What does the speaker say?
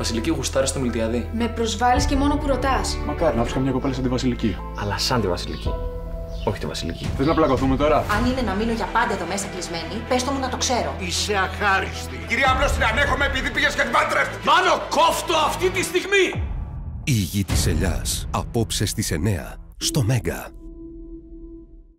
Βασιλική γουστάρεις στο Μιλτιαδί. Με προσβάλλεις και μόνο που ρωτάς. Μακάρι να βρεις μια κοπέλα σαν τη Βασιλική. Αλλά σαν τη Βασιλική. Όχι τη Βασιλική. Θες να πλακωθούμε τώρα; Αν είναι να μείνω για πάντα εδώ μέσα κλεισμένη, πες το μου να το ξέρω. Είσαι αχάριστη. Κυρία, απλώ την ανέχομαι επειδή πήγες και την πάντρευτηκε. Μάλλον κόφτω αυτή τη στιγμή! Η γη της ελιάς Απόψε τι 9. Στο Μέγκα.